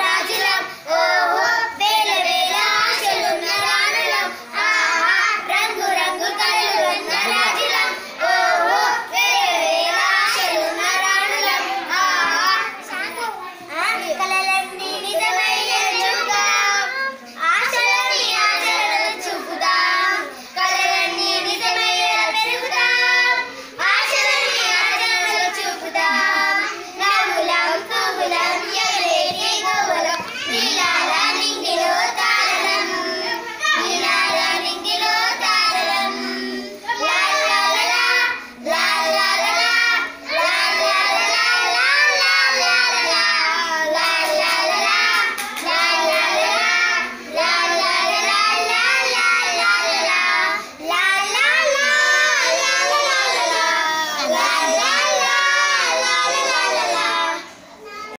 രാജുരാം ഓ